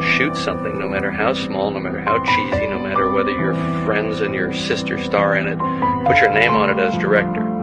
shoot something, no matter how small, no matter how cheesy, no matter whether your friends and your sister star in it, put your name on it as director.